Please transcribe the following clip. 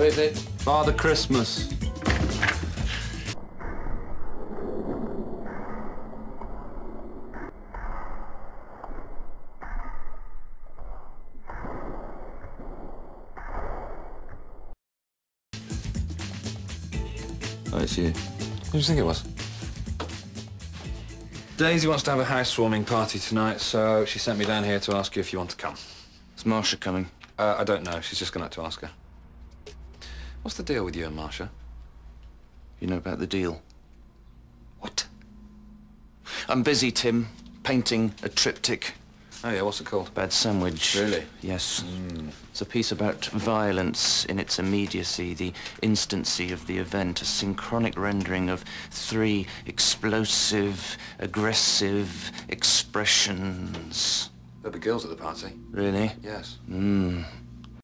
What is it? Father Christmas. Oh, it's you. Who do you think it was? Daisy wants to have a housewarming party tonight, so she sent me down here to ask you if you want to come. Is Marsha coming? Uh, I don't know. She's just going to have to ask her. What's the deal with you and Marsha? You know about the deal? What? I'm busy, Tim. Painting a triptych. Oh, yeah, what's it called? Bad Sandwich. Really? Yes. Hmm. It's a piece about violence in its immediacy, the instancy of the event, a synchronic rendering of three explosive, aggressive expressions. There'll be girls at the party. Really? Yes. Mmm.